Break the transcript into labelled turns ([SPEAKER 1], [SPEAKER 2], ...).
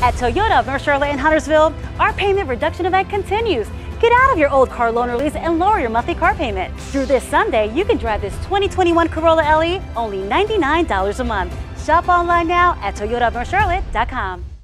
[SPEAKER 1] At Toyota of North Charlotte and Huntersville, our payment reduction event continues. Get out of your old car loan or lease and lower your monthly car payment. Through this Sunday, you can drive this 2021 Corolla LE only $99 a month. Shop online now at toyotaofnorthcharlotte.com.